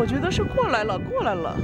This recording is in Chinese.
我觉得是过来了过来了。